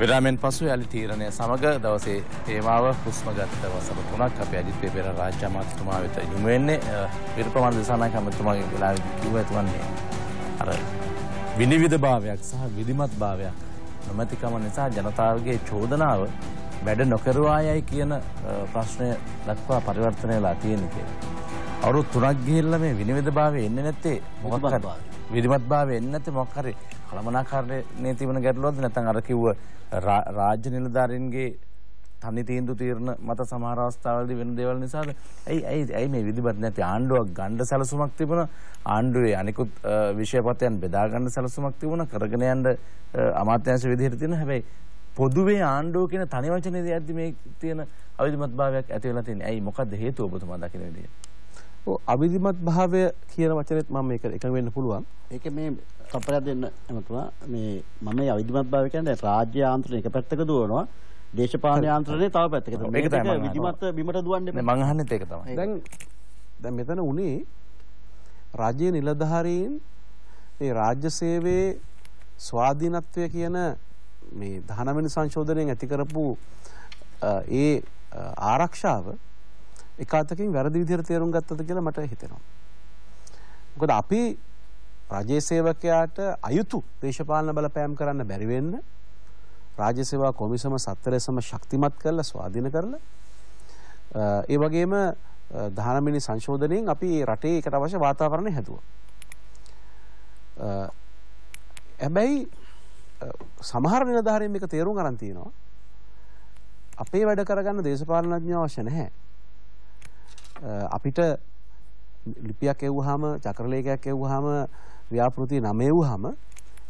විරාමෙන් පසු යළි තීරණය සමග දවසේ තේමාව හුස්ම ගත්ත වසර තුනක් අපේ අජිත් පෙරේර රාජ්‍ය අමාත්‍යතුමා වෙත යොමු වෙන්නේ විරුපමන් දිසානායක අමාත්‍යතුමාගේ වෙලාවේදී කිව්වා එතුමන්නේ අර විනිවිද භාවයක් සහ විධිමත් භාවයක් නොමැතිකම නිසා ජනතාවගේ චෝදනාව වැඩ නොකරවායයි කියන ප්‍රශ්නය දක්වා පරිවර්තනය වෙලා තියෙන කියලා. අවුරුදු තුනක් ගිහිල්ලා මේ විනිවිද භාවය එන්නේ නැත්තේ මොකක් හරි විධිමත් භාවය එන්නේ නැත්තේ මොකක් හරි කළමනාකාරණයේ තිබෙන ගැටලුවක්ද? නැත්නම් අර කිව්ව රාජ්‍ය නිලධාරීන්ගේ තනි තීන්දුව తీරන මත සමහර අවස්ථාවලදී වෙන දේවල් නිසාද? ඇයි ඇයි ඇයි මේ විධිමත් නැති ආණ්ඩුවක් ගන්න සැලසුමක් තිබුණා. ආණ්ඩුවේ අනිකුත් විෂයපතයන් බෙදා ගන්න සැලසුමක් තිබුණා. කරගෙන යන්න අමාත්‍යාංශ විදිහට තියෙන. හැබැයි පොදුවේ ආණ්ඩුව කියන තනි වචනේදී ඇද්දි මේ තියෙන අවිධිමත් භාවයක් ඇති වෙලා තියෙන්නේ. ඇයි? මොකද්ද හේතුව ඔබතුමා දකින විදිහ අවිධිමත් භාවය කියන වචනෙත් මම මේක එකඟ වෙන්න පුළුවන්. ඒක මේ කපලා දෙන්න එමතුමා මේ මම මේ අවිධිමත් භාවය කියන්නේ රාජ්‍ය ආන්ත්‍රණ එක පැත්තක දුවනවා. දේශපාලන යාන්ත්‍රණය තව පැත්තක. මේක තමයි විධිමත් බිමට දුවන්න එපා. මං අහන්නෙත් ඒක තමයි. දැන් දැන් මෙතන උනේ රාජ්‍ය නිලධාරීන් මේ රාජ්‍ය සේවයේ ස්වාධීනත්වය කියන මේ 19 වෙනි සංශෝධනයෙන් ඇති කරපු ඒ ආරක්ෂාව එක අතකින් වැරදි විදිහට තේරුම් ගත්තද කියලා මට හිතෙනවා. මොකද අපි රාජ්‍ය සේවකයාට අයුතු දේශපාලන බලපෑම් කරන්න බැරි වෙන්න රාජ්‍ය සේවා කොමිසම සත්තරසම ශක්තිමත් කරලා ස්වාධීන කරලා ඒ වගේම 19 වෙනි සංශෝධනයෙන් අපි රටේ එකට අවශ්‍ය වාතාවරණය හැදුවා. හැබැයි සමහර නිලධාරීන් මේක තේරුම් අරන් තියෙනවා. අපේ වැඩ කරගන්න දේශපාලනඥයෝ අවශ්‍ය නැහැ. අපිට ලිපියක් එව්වහම චක්‍රලේඛයක් එව්වහම ව්‍යාපෘති නම එව්වහම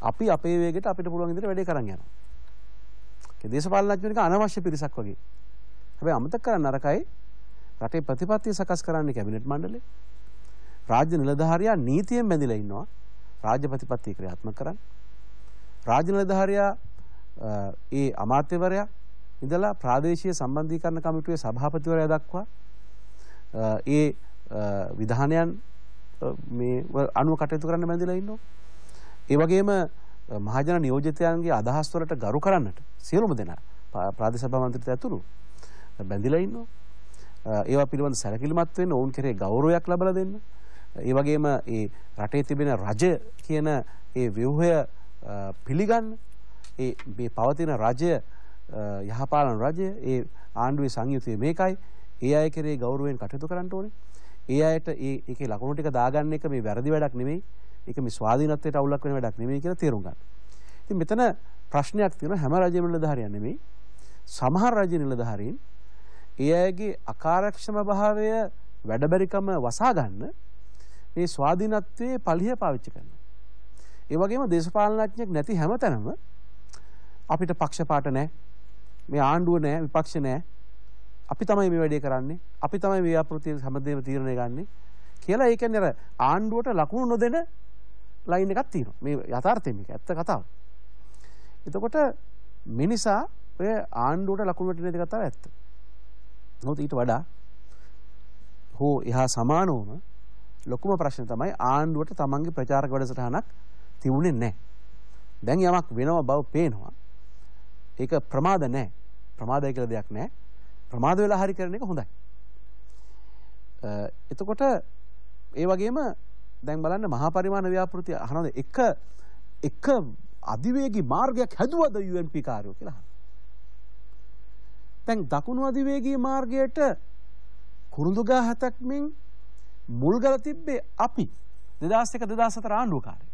අපි අපේ වේගෙට අපිට පුළුවන් විදිහට වැඩේ කරන් යනවා. ඒ දේශපාලනඥයෝ නික අනවශ්‍ය පිරිසක් වගේ. හැබැයි අමතක කරන්න අරකයි රටේ ප්‍රතිපත්තිය සකස් කරන්නේ කැබිනට් මණ්ඩලය. රාජ්‍ය නිලධාරියා නීතියෙන් බැඳිලා ඉන්නවා. රාජ්‍ය ප්‍රතිපත්තිය ක්‍රියාත්මක කරන්න. රාජ්‍ය නිලධාරියා ඒ අමාත්‍යවරයා ඉඳලා ප්‍රාදේශීය සම්බන්ධීකරණ කමිටුවේ සභාපතිවරයා දක්වා ඒ විධානයන් මේ අනුව කටයුතු කරන්න බැඳිලා ඉන්නවා. ඒ වගේම මහජන නියෝජිතයන්ගේ අදහස් වලට ගරු කරන්නට සියලුම දෙනා ප්‍රාදේශ සභා මන්ත්‍රීත්වය ඇතුළු බැඳිලා ඉන්නවා. ඒවා පිළිබඳ සැලකිලිමත් වෙන්න ඔවුන් කෙරේ ගෞරවයක් ලබා දෙන්න. ඒ වගේම ඒ රටේ තිබෙන රජ කියන ඒ ව්‍යුහය පිළිගන්න ඒ මේ පවතින රජය යහපාලන රජය ඒ ආණ්ඩුවේ සංයුතිය මේකයි ඒ අය කෙරේ ගෞරවයෙන් කටයුතු කරන්න ඕනේ. ඒ අයට ඒ ඒකේ ලකුණු ටික දාගන්න එක මේ වැරදි වැඩක් නෙමෙයි. ඒක මේ ස්වාධීනත්වයට අවුලක් වෙන වැඩක් නෙමෙයි කියලා තේරුම් ගන්න. ඉතින් මෙතන ප්‍රශ්නයක් තියෙනවා හැම රජෙම නිලධාරියන් නෙමෙයි. සමහර රජ නිලධාරීන් ඒ අයගේ අකාර්යක්ෂම භාවය වැඩබැරිකම වසා ගන්න මේ ස්වාධීනත්වයේ පලිය පාවිච්චි කරනවා. ඒ වගේම දේශපාලනඥයෙක් නැති හැමතැනම අපිට පක්ෂපාත නැහැ. මේ ආණ්ඩුව නැහැ, විපක්ෂ නැහැ. අපි තමයි මේ වැඩේ කරන්නේ. අපි තමයි මේ ව්‍යාපෘතිය හැමදේම තීරණය ගන්නෙ. කියලා ඒ කියන්නේ අර ආණ්ඩුවට ලකුණු නොදෙන ලයින් එකක් තියෙනවා. මේ යථාර්ථය මේක ඇත්ත කතාව. එතකොට මිනිසා ඔය ආණ්ඩුවට ලකුණු වැටෙන දේ කතාව ඇත්ත. නමුත් ඊට වඩා හෝ එහා සමානවම ලොකුම ප්‍රශ්න තමයි ආණ්ඩුවට තමන්ගේ ප්‍රචාරක වැඩසටහනක් තිබුණේ නැහැ. දැන් යමක් වෙනව බව පේනවා. ඒක ප්‍රමාද නැහැ. ප්‍රමාදය කියලා දෙයක් නැහැ. ප්‍රමාද වෙලා හරි කරන එක හොඳයි. එතකොට ඒ වගේම දැන් බලන්න මහා පරිමාණ ව්‍යාපෘති අහනවද එක එක අධිවේගී මාර්ගයක් හැදුවද UNP කාර්යෝ කියලා අහනවා. දැන් දකුණු අධිවේගී මාර්ගයට කුරුඳුගා හතක් මෙන් මුල් ගල තිබ්බේ අපි 2001 2004 ආණ්ඩුව කාලේ.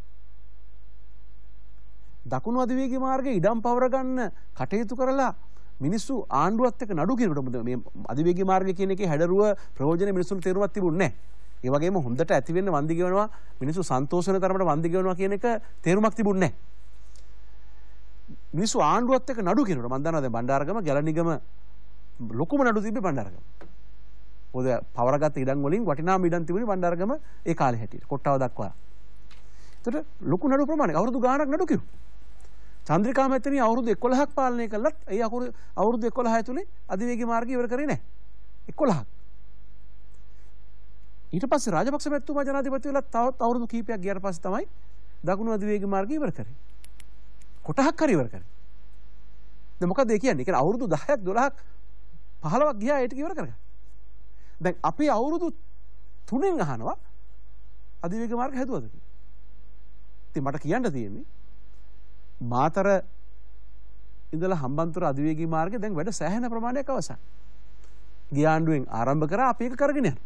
දකුණු අධිවේගී මාර්ගයේ ඉඩම් පවර ගන්න කටයුතු කරලා මිනිස්සු ආණ්ඩුවත් එක්ක නඩු කියනකොට මේ අධිවේගී මාර්ගය කියන එකේ හැඩරුව ප්‍රයෝජන මිනිස්සුන්ට තේරුමක් තිබුණේ නැහැ. ඒ වගේම හොඳට ඇති වෙන්න වන්දි ගෙවනවා මිනිස්සු සන්තෝෂ වෙන තරමට වන්දි ගෙවනවා කියන එක තේරුමක් තිබුණේ නැහැ. මිනිස්සු ආණ්ඩුවත් එක්ක නඩු කියනකොට මම දන්නවා දැන් බණ්ඩාරගම ගැලණිගම ලොකුම නඩු තිබ්බේ බණ්ඩාරගම. මොකද පවරගත් ඉඩම් වලින් වටිනාම ඉඩම් තිබුණේ බණ්ඩාරගම ඒ කාලේ හැටියට කොට්ටාව දක්වා. ඒතර ලොකු නඩු ප්‍රමාණයක් අවුරුදු ගාණක් නඩු කිව්වා. චන්ද්‍රිකා මැතිණිය අවුරුදු 11ක් පාලනය කළත් ඒ අවුරුදු 11 ඇතුලේ අධිවේගී මාර්ගය ඉවර කරේ නැහැ. 11ක්. ඊට පස්සේ රාජපක්ෂ මැතිතුමා ජනාධිපති වෙලා තවත් අවුරුදු කිහිපයක් ගියාට පස්සේ තමයි දකුණු අධිවේගී මාර්ගය ඉවර කරේ. කොටහක් හරි ඉවර කරේ. දැන් මොකද ඒ කියන්නේ? ඒ කියන්නේ අවුරුදු 10ක් 12ක් 15ක් ගියා ඒට ඉවර කරගන්න. දැන් අපි අවුරුදු 3න් අහනවා අධිවේග මාර්ග හැදුවද කියලා. ඉතින් මට කියන්න තියෙන්නේ මාතර ඉඳලා හම්බන්තොට අධිවේගී මාර්ගය දැන් වැඩ සෑහෙන ප්‍රමාණයක් අවසන්. ගිය ආණ්ඩුවෙන් ආරම්භ කරා අපි ඒක කරගෙන යනවා.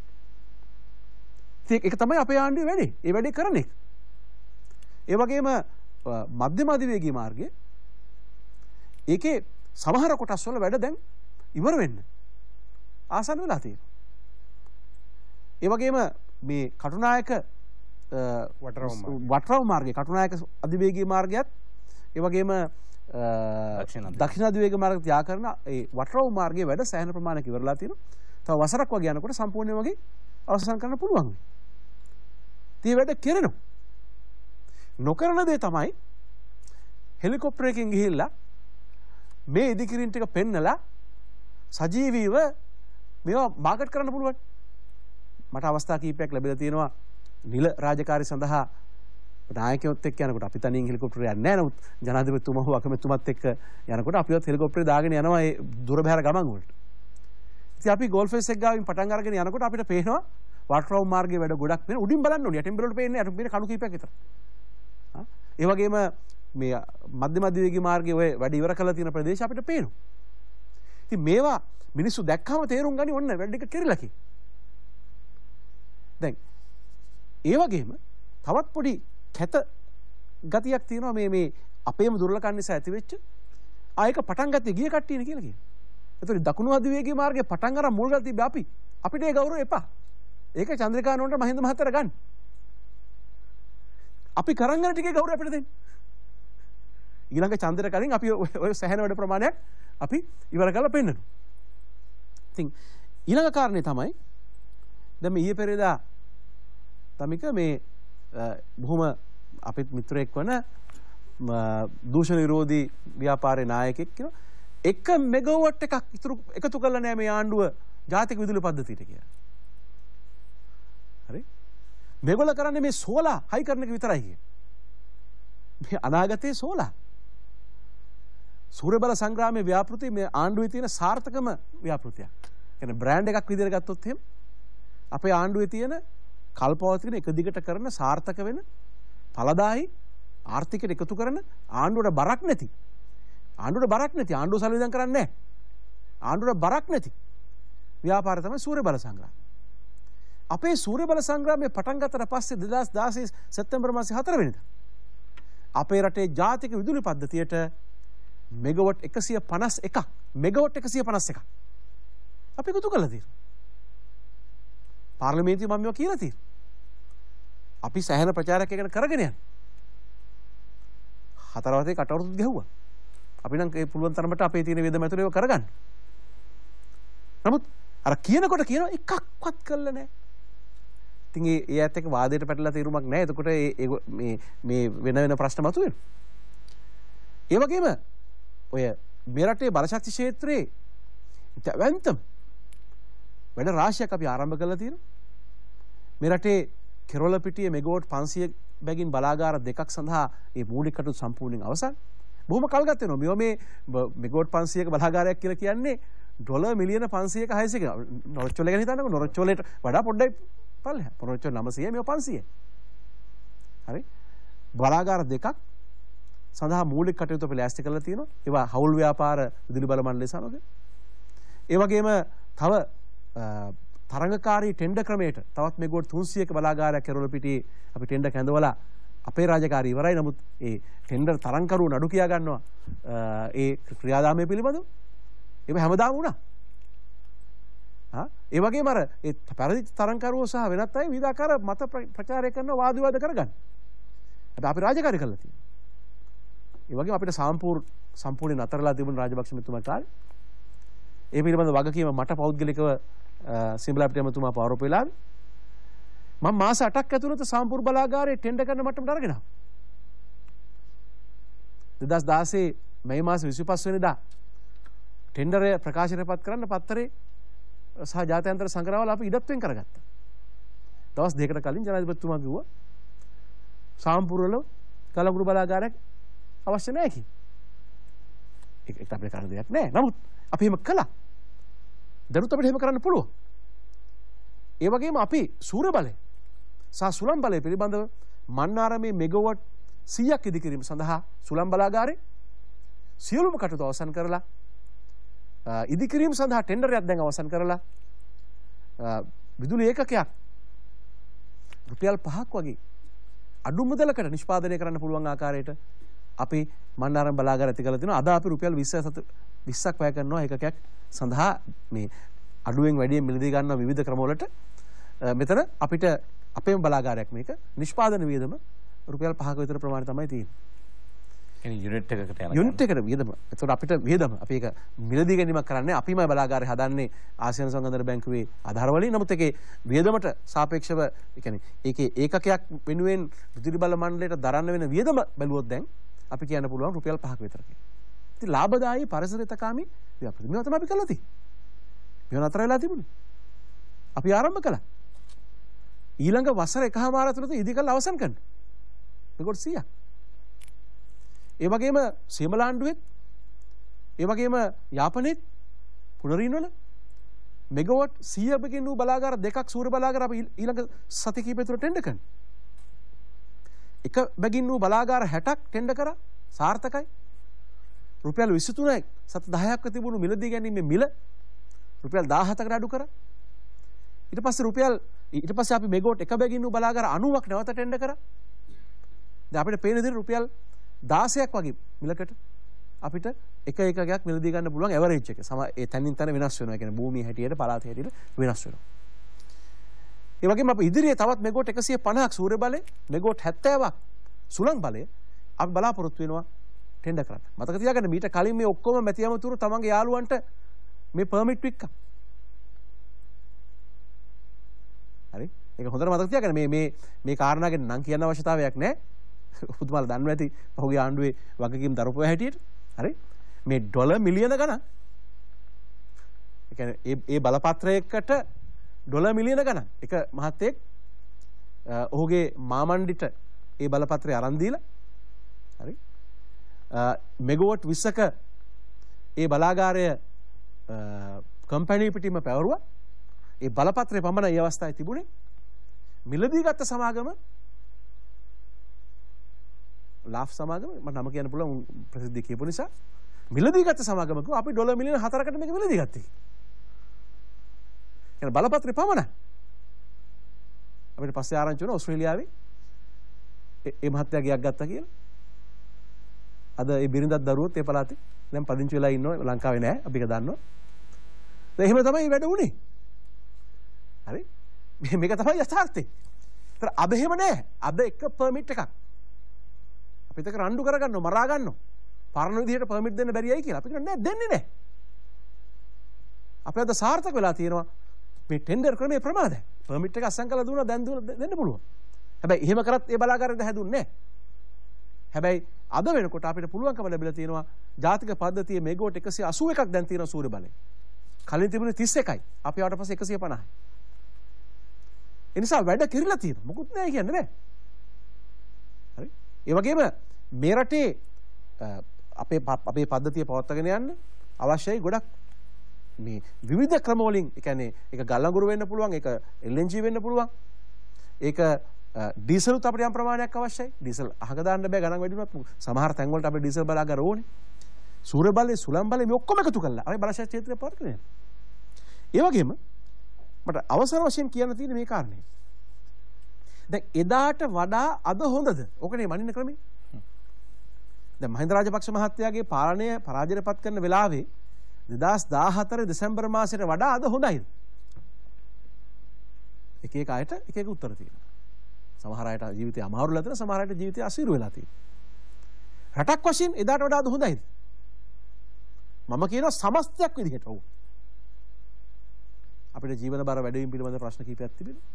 ඉතින් ඒක තමයි අපේ ආණ්ඩුවේ වැඩේ. ඒ වැඩේ කරන එක. ඒ වගේම මධ්‍යම අධිවේගී මාර්ගය ඒකේ සමහර කොටස් වල වැඩ දැන් ඉවර වෙන්න ආසන්න වෙලා තියෙනවා. ඒ වගේම මේ කටුනායක වටරව මාර්ගය කටුනායක අධිවේගී මාර්ගයත් ඒ වගේම දක්ෂිණ අධිවේග මාර්ග ත්‍යා කරන ඒ වටරව මාර්ගයේ වැඩ සෑහෙන ප්‍රමාණයක් ඉවරලා තියෙනවා. තව වසරක් වගේ යනකොට සම්පූර්ණයෙන් වගේ අවසන් කරන්න පුළුවන්. ඒ වැඩ කෙරෙනවා. නොකරන දේ තමයි හෙලිකොප්ටරයකින් ගිහිල්ලා මේ ඉදිකිරින් ටික පෙන්නලා සජීවීව මේවා මාකට් කරන්න පුළුවන්. මට අවස්ථා කීපයක් ලැබිලා තියෙනවා නිල රාජකාරි සඳහා නායකයොත් එක්ක යනකොට අපි තනියෙන් හෙලිකොප්ටරේ යන්නේ නැහැ නමුත් ජනාධිපතිතුමා හෝ අකමැතිතුමත් එක්ක යනකොට අපිවත් හෙලිකොප්ටරේ දාගෙන යනවා ඒ දුර බැහැර ගමන් වලට. ඉතින් අපි ගෝල්ෆේස් එක ගාවින් පටන් අරගෙන යනකොට අපිට පේනවා වටරවුම් මාර්ගයේ වැඩ ගොඩක් වෙන උඩින් බලන්න ඕනේ යටින් බලනකොට පේන්නේ අර පේන කණු කීපයක් විතර. ඒ වගේම මේ මධ්‍ය මධ්‍ය වේගී මාර්ගයේ ඔය වැඩ ඉවර කරලා තියෙන ප්‍රදේශ අපිට පේනවා. ඉතින් මේවා මිනිස්සු දැක්කම තේරුම් ගනි ඔන්න වැඩ එක කෙරිලා කි. දැන් ඒ වගේම තවත් පොඩි කැත ගතියක් තියෙනවා මේ මේ අපේම දුර්ලකම් නිසා ඇතිවෙච්ච ආයක පටන් ගත්තේ ගිය කට්ටියනේ කියලා කියනවා. ඒතකොට දකුණු අධිවේගී මාර්ගයේ පටන් අරන් මුල් ගල් තිබ්බේ අපි. අපිට ඒ ගෞරවය එපා. ඒක චන්ද්‍රිකා නෝන්ට මහින්ද මහත්තයාට ගන්න. අපි කරන් යන ටිකේ ගෞරවය අපිට දෙන්න. ඊළඟ චන්ද්‍ර කලින් අපි ඔය සැහැණ වැඩ ප්‍රමාණයක් අපි ඉවර කරලා පෙන්නනවා. ඉතින් ඊළඟ කාරණේ තමයි දැන් මේ ඊයේ පෙරේදා තමික මේ බොහොම අපිත් මිත්‍රයෙක් වන දූෂණ විරෝධී ව්‍යාපාරයේ නායකයෙක් කියන එක මෙගවට් එකක් ඉතුරු එකතු කරලා නෑ මේ ආණ්ඩුව ජාතික විදුලි පද්ධතියට කියලා. හරි? මේගොල්ල කරන්නේ මේ සෝලා හයි කරන එක විතරයි කිය. මේ අනාගතයේ සෝලා. සූර්ය බල සංග්‍රාමයේ ව්‍යාපෘති මේ ආණ්ඩුවේ තියෙන සාර්ථකම ව්‍යාපෘතියක්. කියන්නේ බ්‍රෑන්ඩ් එකක් විදිහට ගත්තොත් එහෙම අපේ ආණ්ඩුවේ තියෙන කල්පවතින එක දිගට කරන සාර්ථක වෙන පලදායි ආර්ථිකට එකතු කරන ආණ්ඩුවට බරක් නැති ආණ්ඩුවට බරක් නැති ආණ්ඩුව සල්ලි කරන්නේ ආණ්ඩුවට බරක් නැති ව්‍යාපාර තමයි සූර්ය බල සංග්‍රාමය. අපේ සූර්ය බල සංග්‍රාමය පටන් ගත්තට පස්සේ 2016 සැප්තැම්බර් මාසේ 4 වෙනිදා අපේ රටේ ජාතික විදුලි පද්ධතියට මෙගවට් 151ක් මෙගවට් 151ක් අපි එකතු කළා තියෙනවා. පාර්ලිමේන්තුවේ මම මේවා කියලා තියෙනවා. අපි සෑහෙන ප්‍රචාරයක් එකන කරගෙන යන. හතරවතේ කටවරුත් ගැහුවා. අපි නම් ඒ පුළුවන් තරමට අපේ තියෙන වේදම ඇතුළේ ඒවා කරගන්න. නමුත් අර කියනකොට කියන එකක්වත් කළා නැහැ. ඉතින් ඒ ඒ ඇත්ත එක්ක වාදයට පැටලලා තීරුමක් නැහැ. එතකොට ඒ මේ මේ වෙන වෙන ප්‍රශ්න මතුවෙනවා. ඒ වගේම ඔය මේ රටේ බලශක්ති ක්ෂේත්‍රයේ වැන්තම් වැඩ රාශියක් අපි ආරම්භ කරලා තියෙනවා. මේ රටේ කෙරොල පිටිය මෙගෝට් 500 බැගින් බලාගාර දෙකක් සඳහා ඒ මූලික කටයුතු සම්පූර්ණයෙන් අවසන්. බොහොම කල් ගත වෙනවා. මේවා මේ මෙගෝට් 500ක බලාගාරයක් කියලා කියන්නේ ඩොලර් මිලියන 500ක 600ක. නොරොච්චෝල ගැන හිතන්නකෝ නොරොච්චෝලට වඩා පොඩ්ඩයි පල්ලෙහා. නොරොච්චෝල 900 මේවා 500. හරි? බලාගාර දෙකක් සඳහා මූලික කටයුතු අපි ලෑස්ති කරලා තියෙනවා. ඒවා හවුල් ව්‍යාපාර විදුලි බල මණ්ඩලය සමග. ඒ වගේම තව තරඟකාරී ටෙන්ඩ ක්‍රමයට තවත් මෙගොඩ් 300ක බලාගාරයක් කෙරවල පිටියේ අපි ටෙන්ඩර් කැඳවලා අපේ රාජකාරී ඉවරයි. නමුත් ඒ ටෙන්ඩර් තරංකරුව නඩු කියා ගන්නවා ඒ ක්‍රියාදාමය පිළිබඳව. ඒක හැමදාම වුණා. ඒ වගේම අර ඒ පැරදි තරංකරුවෝ සහ වෙනත් අය විවිධාකාර මත ප්‍රචාරය කරන වාද විවාද කරගන්න. හැබැයි අපි රාජකාරී කරලා තියෙනවා. ඒ වගේම අපිට සම්පූර්ණ සම්පූර්ණ නතරලා තිබුණ රාජපක්ෂ මෙතුමා කාලේ. ඒ පිළිබඳ වගකීම මට පෞද්ගලිකව සිම්බලපිට ඇමතුමා පවරපු වෙලාවේ මම මාස 8ක් ඇතුළත සම්පූර්ණ බලාගාරයේ ටෙන්ඩර් කරන මට්ටමට අරගෙන ආවා. 2016 මැයි මාස 25 වෙනිදා ටෙන්ඩරය ප්‍රකාශනයපත් කරන්න පත්තරේ සහ ජාත්‍යන්තර සංග්‍රහවල අපි ඉඩත්වෙන් කරගත්තා. දවස් දෙකකට කලින් ජනාධිපතිතුමා කිව්වා සාම්පූර්ණව කලකුරු බලාගාරයක් අවශ්‍ය නැහැ කි. ඒක අපිට කරන්න දෙයක් නෑ. නමුත් අපි එහෙම කළා. දැනුත් අපිට එහෙම කරන්න පුළුවන්. ඒ වගේම අපි සූර්ය බලය සහ සුළම් බලය පිළිබඳව මන්නාරමේ මෙගවට් 100ක් ඉදිකිරීම සඳහා සුළම් බලාගාරේ සියලුම කටයුතු අවසන් කරලා අ, ඉදිකිරීම සඳහා ටෙන්ඩරයක් දැන් අවසන් කරලා අ, විදුලි ඒකකයක් රුපියල් පහක් වගේ අඩු මුදලකට නිෂ්පාදනය කරන්න පුළුවන් ආකාරයට අපි මන්නාරම් බලාගාර ඇති කරලා තිනවා. අද අපි රුපියල් 20 සත 20ක් වැය කරනවා ඒකකයක් සඳහා මේ අඩුවෙන් වැඩියෙන් මිලදී ගන්නවා විවිධ ක්‍රමවලට. මෙතන අපිට අපේම බලාගාරයක් මේක නිෂ්පාදන වියදම රුපියල් 5ක විතර ප්‍රමාණය තමයි තියෙන්නේ. යුනිට් එකකට යන යුනිට් එකට වියදම. එතකොට අපිට වියදම අපි ඒක මිලදී ගැනීමක් කරන්නේ අපිම බලාගාරය හදන්නේ ආසියානු සංගන්ධර බැංකුවේ ආධාර වලින්. නමුත් ඒකේ වියදමට සාපේක්ෂව ඒ කියන්නේ ඒකේ ඒකකයක් වෙනුවෙන් විදුලි බල මණ්ඩලයට දරන්න වෙන වියදම බැලුවොත් දැන් අපි කියන්න පුළුවන් රුපියල් 5ක විතර කියලා. ඉතින් ලාභදායී පරිසරිතකාමී ව්‍යාපෘති. මේවා තමයි අපි කරලා තියෙන්නේ. මේවා නතර වෙලා තිබුණේ. අපි ආරම්භ කළා. ඊළඟ වසර එකහමාර ඇතුළත ඉදි කරලා අවසන් කරන්න. මේකට 100ක්. ඒ වගේම සියමලාණ්ඩුවෙත් ඒ වගේම යාපනයේත් පුනරීන් වල මෙගවට් 100කින් වූ බලාගාර දෙකක් සූර්ය බලාගාර අපි ඊළඟ සති කිහිපය තුළ ටෙන්ඩර් කරනවා. එක බැගින් වූ බලාගාර 60ක් ටෙන්ඩර් කරා සාර්ථකයි. රුපියල් 23යි සත 10ක්ව තිබුණු මිලදී ගැනීමේ මිල රුපියල් 17කට අඩු කරා. ඊට පස්සේ රුපියල් ඊට පස්සේ අපි මෙගෝට් එක බැගින් වූ බලාගාර 90ක් නැවත ටෙන්ඩර් කරා. දැන් අපිට පේන විදිහට රුපියල් 16ක් වගේ මිලකට අපිට එක එකකයක් මිලදී ගන්න පුළුවන් ඇවරේජ් එක. සම ඒ තැනින් තැන වෙනස් වෙනවා. ඒ කියන්නේ භූමිය හැටියට පළාත හැටියට වෙනස් වෙනවා. ඒ වගේම අපි ඉදිරියේ තවත් මෙගෝට් 150ක් සූර්ය බලය, මෙගෝට් 70ක් සුළං බලය අපි බලාපොරොත්තු වෙනවා ටෙන්ඩර් කරන්න. මතක තියාගන්න මීට කලින් මේ ඔක්කොම මැති අමතුරු තමන්ගේ යාළුවන්ට මේ පර්මිට් වික්කා. හරි? ඒක හොඳට මතක තියාගන්න මේ මේ මේ කාරණා ගැන නම් කියන්න අවශ්‍යතාවයක් නැහැ. ඔබතුමාලා දන්නවා ඇති පහුගිය ආණ්ඩුවේ වගකීම් දරපුවා හැටියට. හරි? මේ ඩොලර් මිලියන ගණන්. ඒ කියන්නේ ඒ ඒ බලපත්‍රයකට ඩොලර් මිලියන ගණන්. එක මහත්තයෙක් අ, ඔහුගේ මාමණ්ඩිට ඒ බලපත්‍රය අරන් දීලා හරි? අ, මෙගවොට් 20ක ඒ බලාගාරය කම්පැනි පිටිම පැවරුවා. ඒ බලපත්‍රය පමණ ඒ අවස්ථාවේ තිබුණේ. මිලදී ගත්ත සමාගම ලාෆ් සමාගම මම නම කියන්න පුළුවන් උන් ප්‍රසිද්ධිය කියපු නිසා මිලදී ගත්ත සමාගමක අපි ඩොලර් මිලියන 4කට මේක මිලදී ගත්තේ. කියන බලපත්‍රය පමණයි. අපිට පස්සේ ආරංචි වුණා ඕස්ට්‍රේලියාවේ ඒ- ඒ මහත්තයා ගයක් ගත්තා කියලා. අද ඒ බිරිඳක් දරුවොත් ඒ පළාතේ දැන් පදිංචි වෙලා ඉන්නවා ලංකාවේ නෑ අපි ඒක දන්නවා. දැන් එහෙම තමයි වැඩ උනේ. හරි? මේ- මේක තමයි යථාර්ථය. ඒතර අද එහෙම නෑ. අද එක පර්මිට් එකක්. අපිට ඒක රණ්ඩු කරගන්නවා මරා ගන්නවා. පරණ විදිහට පර්මිට් දෙන්න බැරියයි කියලා. අපි කියනවා නෑ දෙන්නේ නෑ. අපි අද සාර්ථක වෙලා තියෙනවා මේ ටෙන්ඩර් ක්‍රමේ ප්‍රමාදයි. පර්මිට් එක අස්සම් කරලා දුන්නා දැන් දුන්න දෙන්න පුළුවන්. හැබැයි එහෙම කරත් ඒ බලාගාරයට හැදුන්නේ නෑ. හැබැයි අද වෙනකොට අපිට පුළුවන්කම ලැබිලා තියෙනවා ජාතික පද්ධතියේ මෙගෝට් 181ක් දැන් තියෙනවා සූර්ය බලය. කලින් තිබුණේ 31යි. අපි ආවට පස්සේ 150යි. ඒ නිසා වැඩ කිරිලා තියෙනවා. මොකුත් නෑ කියන්නේ නෑ. හරි? ඒ වගේම මේ රටේ අ, අපේ ප- අපේ පද්ධතිය පවත්වාගෙන යන්න අවශ්‍යයි ගොඩක් මේ විවිධ ක්‍රම වලින් ඒ කියන්නේ ඒක ගල්ලඟුරු වෙන්න පුළුවන් ඒක LNG වෙන්න පුළුවන් ඒක ඩීසලුත් අපිට යම් ප්‍රමාණයක් අවශ්‍යයි. ඩීසල් අහක දාන්න බෑ ගණන් වැඩි වුණත් සමහර තැන් වලට අපිට ඩීසල් බලාගාර ඕනේ. සූර්ය බලය සුළං බලය මේ ඔක්කොම එකතු කරලා අපි බලශක්ති ක්ෂේත්‍රය පවත්වාගෙන යනවා ඒ වගේම මට අවසර වශයෙන් කියන්න තියෙන මේ කාරණේ. දැන් එදාට වඩා අද හොඳද? ඕකනේ මනින්න ක්‍රමේ. දැන් මහින්ද රාජපක්ෂ මහත්තයාගේ පාලනය පරාජයට පත් කරන වෙලාවේ 2014 දෙසැම්බර් මාසයට වඩා අද හොඳයිද? එක එක අයට එක එක උත්තර තියෙනවා. සමහර අයට ජීවිතය අමාරු වෙලා තියෙනවා සමහර අයට ජීවිතය අසීරු වෙලා තියෙනවා. රටක් වශයෙන් එදාට වඩා අද හොඳයිද? මම කියනවා සමස්තයක් විදිහට ඔව්. අපිට ජීවන බර වැඩවීම පිළිබඳ ප්‍රශ්න කිහිපයක් තිබෙනවා.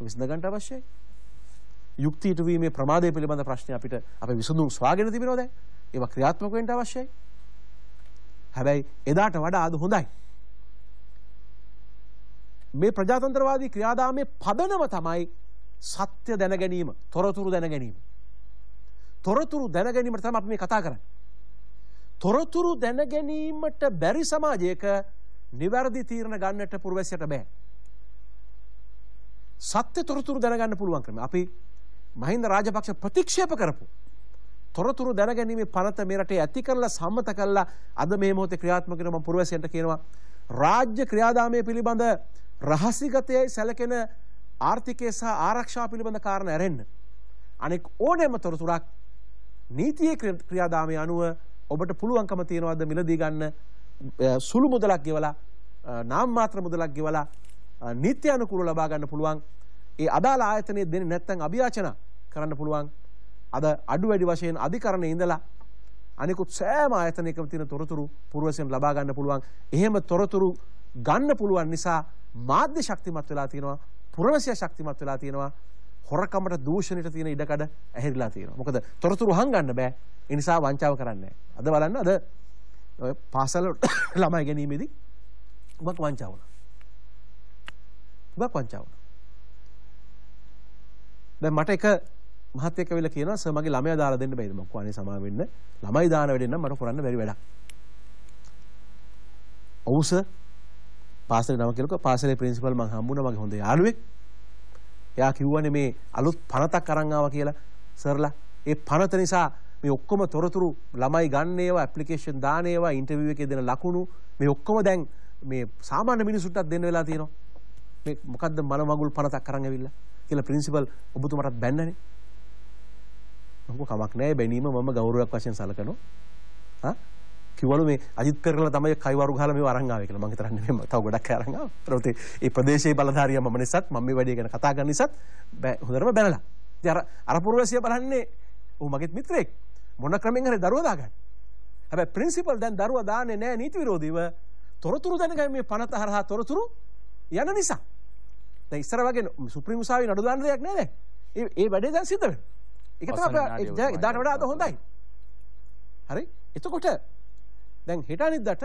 විසඳ ගන්න අවශ්‍යයි. යුක්තියට වීමේ ප්‍රමාදය පිළිබඳ ප්‍රශ්න අපිට අපේ විසඳුම් සොයාගෙන තිබෙනවා දැන්. ඒවා ක්‍රියාත්මක වෙන්න අවශ්‍යයි. හැබැයි එදාට වඩා අද හොඳයි. මේ ප්‍රජාතන්ත්‍රවාදී ක්‍රියාදාමයේ පදනම තමයි සත්‍ය දැන ගැනීම, තොරතුරු දැන ගැනීම. තොරතුරු දැන ගැනීමට තමයි අපි මේ කතා කරන්නේ. තොරතුරු දැනගැනීමට බැරි සමාජයක නිවැරදි තීරණ ගන්නට පුරවැසියට බෑ. සත්‍ය තොරතුරු දැනගන්න පුළුවන් ක්‍රම අපි මහින්ද රාජපක්ෂ ප්‍රතික්ෂේප කරපු. තොරතුරු දැනගැනීමේ පනත මේ රටේ ඇති කරලා සම්මත කළා අද මේ මොහොතේ ක්‍රියාත්මක වෙන මම පුරවැසියන්ට කියනවා රාජ්‍ය ක්‍රියාදාමය පිළිබඳ රහසිගතයයි සැලකෙන ආර්ථිකය සහ ආරක්ෂා පිළිබඳ කාරණ ඇරෙන්න. අනෙක් ඕනෑම තොරතුරක් නීතියේ ක්‍රියාදාමය අනුව ඔබට පුළුවන්කම තියෙනවද මිලදී ගන්න? සුළු මුදලක් ගෙවලා නාම මාත්‍ර මුදලක් ගෙවලා නිත්‍ය අනුකූල ලබා ගන්න පුළුවන්. ඒ අදාළ ආයතනයේ දෙන්නේ නැත්නම් අභියාචන කරන්න පුළුවන්. අද අඩු වැඩි වශයෙන් අධිකරණයේ ඉඳලා අනිකුත් සෑම ආයතනයකම තියෙන තොරතුරු පුරවැසියන් ලබා ගන්න පුළුවන්. එහෙම තොරතුරු ගන්න පුළුවන් නිසා මාධ්‍ය ශක්තිමත් වෙලා තියෙනවා. පුරවැසියා ශක්තිමත් වෙලා තියෙනවා. හොරකමට දූෂණයට තියෙන ඉඩකඩ ඇහිරිලා තියෙනවා. මොකද තොරතුරු හංගන්න බෑ. ඒ නිසා වංචාව කරන්නේ අද බලන්න අද ඔය පාසල ළමයි ගැනීමේදී උගක් වංචාව වුණා. උගක් වංචාව වුණා. දැන් මට එක මහත්තයෙක් ඇවිල්ලා කියනවා සර් මගේ ළමයා දාලා දෙන්න බැයිද මම කවන්නේ සමා වෙන්න? ළමයි දාන වැඩෙන් නම් මට කරන්න බැරි වැඩක්. ඔව් සර් පාසලේ නම කියලක පාසලේ ප්‍රින්සිපල් මං හම්බුණා මගේ හොඳ යාළුවෙක්. එයා කිව්වනේ මේ අලුත් පනතක් අරන් ආවා කියලා. සර්ලා ඒ පනත නිසා මේ ඔක්කොම තොරතුරු ළමයි ගන්න ඒවා ඇප්ලිකේෂන් දාන ඒවා ඉන්ටර්විව් එකේ දෙන ලකුණු මේ ඔක්කොම දැන් මේ සාමාන්‍ය මිනිසුන්ටත් දෙන්න වෙලා තියෙනවා. මේ මොකද්ද මල මගුල් පනතක් අරන් ඇවිල්ලා කියලා ප්‍රින්සිපල් ඔබතුමාටත් බැන්නනේ. මම කමක් නැහැ බැනීම මම ගෞරවයක් වශයෙන් සලකනවා. හා? කිව්වලු මේ අජිත් පෙරේරා තමයි කයිවරු ගහලා මේව අරන් ආවේ කියලා මං හිතන්නේ නෙමෙයි තව ගොඩක් අරන් ආවා. ඊට ඒ ප්‍රදේශයේ බලධාරියා මම නිසාත් මම මේ වැඩේ ගැන කතා කරන නිසාත් හොඳටම බැනලා. ඉතින් අර අර පුරවැසියා බලන්නේ ඌ මගේත් මිත්‍රයෙක්. මොන ක්‍රමෙන් හරි දරුවා දාගන්න. හැබැයි ප්‍රින්සිපල් දැන් දරුවා දාන්නේ නැහැ නීති විරෝධීව. තොරතුරු දැනගන්න මේ පනත හරහා තොරතුරු යන නිසා. දැන් ඉස්සර වගේ සුප්‍රීම උසාවියේ නඩු දාන්න දෙයක් නැහැ ඒ ඒ වැඩේ දැන් සිද්ධ වෙනවා. ඒක තමයි එදාට වඩා අද හොඳයි. හරි? එතකොට දැන් හෙට අනිද්දාට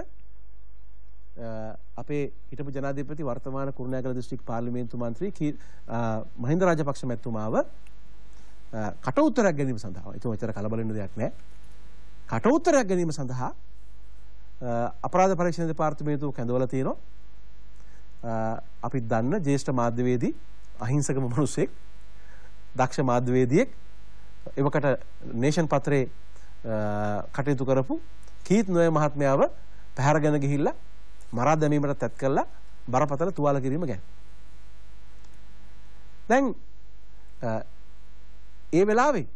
අපේ හිටපු ජනාධිපති වර්තමාන කුරුණෑගල දිස්ත්‍රික් පාර්ලිමේන්තු මන්ත්‍රී මහින්ද රාජපක්ෂ මැතිතුමාව කට උත්තරයක් ගැනීම සඳහා ඒක ඔච්චර කලබල වෙන්න දෙයක් නැහැ. කට උත්තරයක් ගැනීම සඳහා අපරාධ පරීක්ෂණ දෙපාර්තමේන්තුව කැඳවලා තියෙනවා. අපි දන්න ජ්‍යෙෂ්ඨ මාධ්‍යවේදී අහිංසකම මිනිසෙක් දක්ෂ මාධ්‍යවේදියෙක් එවකට නේෂන් පත්‍රයේ කටයුතු කරපු කීත් නොය මහත්මයාව පැහැරගෙන ගිහිල්ලා මරා දැමීමට තැත් කළා බරපතල තුවාල කිරීම ගැන. දැන් ඒ වෙලාවේ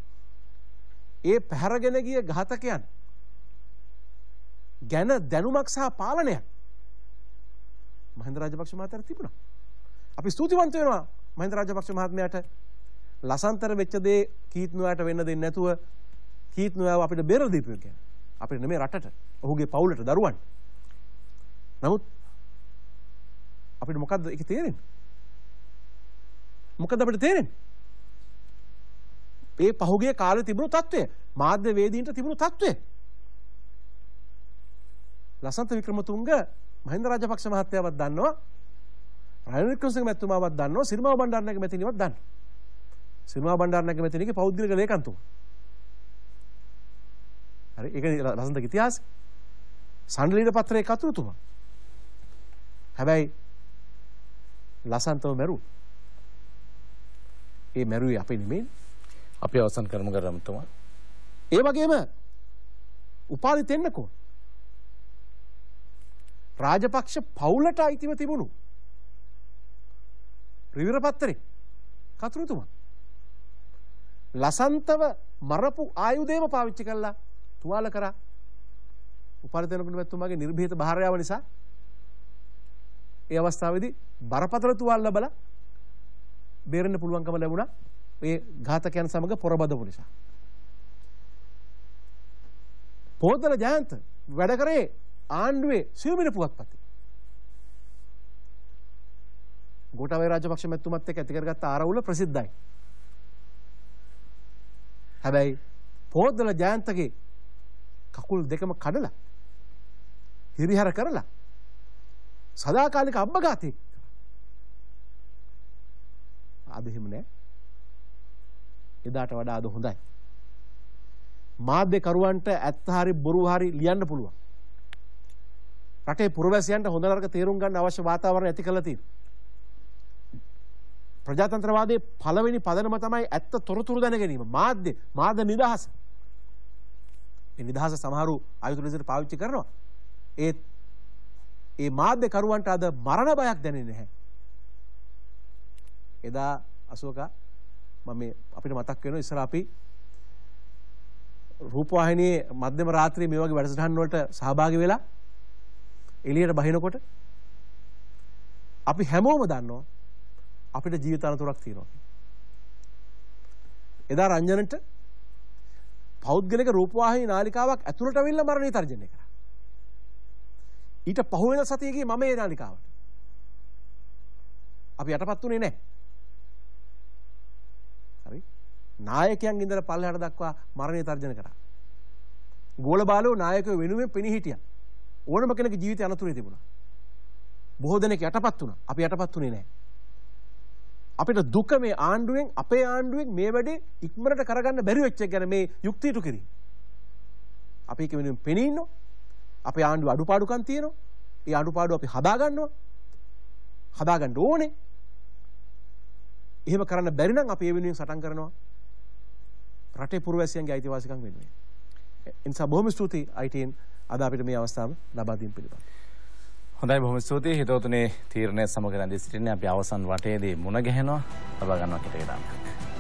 ඒ පැහැරගෙන ගිය ඝාතකයන් ගැන දැනුමක් සහ පාලනයක් මහින්ද රාජපක්ෂ මහතාට තිබුණා. අපි ස්තුතිවන්ත වෙනවා මහින්ද රාජපක්ෂ මහත්මයාට ලසන්තර වෙච්ච දේ කීත් නොයාට වෙන්න දෙන්නේ නැතුව කීත් නොයාව අපිට බෙර දීපු එක ගැන. අපිට නෙමෙයි රටට. ඔහුගේ පවුලට දරුවන්. නමුත් අපිට මොකද්ද ඒක තේරෙන්නේ? මොකද අපිට තේරෙන්නේ? ඒ පහුගිය කාලේ තිබුණු තත්ත්වය මාධ්‍ය වේදීන්ට තිබුණු තත්ත්වය ලසන්ත වික්‍රමතුංග මහින්ද රාජපක්ෂ මහත්තයාවත් දන්නවා රනිල් වික්‍රමසිංහ මැතිතුමාවත් දන්නවා සිරිමාව බණ්ඩාරනායක මැතිණියවත් දන්නවා. සිරිමාව බණ්ඩාරනායක මැතිණියගේ පෞද්ගලික ලේකම්තුමා. හරි ඒක ලසන්තගේ ඉතිහාසය. සණ්ඩලීර පත්‍රයේ කතුරුතුමා. හැබැයි ලසන්තව මැරු. ඒ මැරුවේ අපි නෙමෙයි. අපි අවසන් කරමු ගරම්තුමා. ඒ වගේම උපාධි තෙන්නකෝ. රාජපක්ෂ පවුලට අයිතිව තිබුණු. රිවිර පත්තරේ කතුරුතුමා. ලසන්තව මරපු ආයුධේම පාවිච්චි කළා තුවාල කරා. උපාධිතනකුණ මැතිතුමාගේ නිර්භීත භාර්යාව නිසා ඒ අවස්ථාවේදී බරපතල තුවාල ලැබලා බේරෙන්න පුළුවන්කම ලැබුණා. ඒ ඝාතකයන් සමග පොරබදපු නිසා. පොදල ජයන්ත වැඩ කරේ ආණ්ඩුවේ සියුමින පුවත්පතේ. ගෝඨාභය රාජපක්ෂ මැතිතුමත් එක්ක ඇති කරගත්ත ආරවුල ප්‍රසිද්ධයි. හැබැයි පොදල ජයන්තගේ කකුල් දෙකම කඩලා හිරිහැර කරලා සදාකාලික අබ්බඝාතයක් අද එහෙම නෑ එදාට වඩා අද හොඳයි මාධ්‍ය කරුවන්ට ඇත්ත හරි බොරු හරි ලියන්න පුළුවන්. රටේ පුරවැසියන්ට හොඳ නරක තේරුම් ගන්න අවශ්‍ය වාතාවරණ ඇති කරලා තියෙනවා. ප්‍රජාතන්ත්‍රවාදයේ පළවෙනි පදනම තමයි ඇත්ත තොරතුරු දැන ගැනීම. මාධ්‍ය මාධ්‍ය නිදහස. ඒ නිදහස සමහරු අයුතු ලෙසට පාවිච්චි කරනවා. ඒත් ඒ මාධ්‍ය කරුවන්ට අද මරණ බයක් දැනෙන්නේ නැහැ. එදා අශෝකා මම මේ අපිට මතක් වෙනවා ඉස්සර අපි රූපවාහිනියේ මධ්‍යම රාත්‍රියේ මේ වගේ වැඩසටහන් වලට සහභාගී වෙලා එළියට බහිනකොට අපි හැමෝම දන්නවා අපිට ජීවිත අනතුරක් තියෙනවා කියලා. එදා රංජනට පෞද්ගලික රූපවාහිනී නාලිකාවක් ඇතුළට අවිල්ල මරණය තර්ජනය කරා. ඊට පහුවෙන සතියේ ගියේ මම ඒ නාලිකාවට. අපි යටපත් උනේ නැහැ. හරි? නායකයන් ඉඳලා පල්ලෙහාට දක්වා මරණය තර්ජන කරා. ගෝල බාලෝ නායකයෝ වෙනුවෙන් පෙනී හිටියා. ඕනම කෙනෙකුගේ ජීවිතය අනතුරේ තිබුණා. බොහෝ දෙනෙක් යටපත් වුණා. අපි යටපත් උනේ නැහැ. අපිට දුක මේ ආණ්ඩුවෙන් අපේ ආණ්ඩුවෙන් මේ වැඩේ ඉක්මනට කරගන්න බැරි වෙච්ච එක ගැන මේ යුක්තියට කිරි. අපි ඒක වෙනුවෙන් පෙනී ඉන්නවා. අපේ ආණ්ඩුව අඩුපාඩුකම් තියෙනවා. ඒ අඩුපාඩු අපි හදා ගන්නවා. හදා ගන්න ඕනේ. එහෙම කරන්න බැරි නම් අපි ඒ වෙනුවෙන් සටන් කරනවා. රටේ පුරවැසියන්ගේ අයිතිවාසිකම් වෙනුවෙන්. ඒ නිසා බොහොම ස්තුතියි ITN අද අපිට මේ අවස්ථාව ලබා දීම පිළිබඳව. හොඳයි බොහොම ස්තුතියි. හිතවතුනේ තීරණය සමග රැඳී සිටින්නේ අපි අවසන් වටේදී මුණ ගැහෙනවා. ලබා ගන්නවා කිට විරාමයක්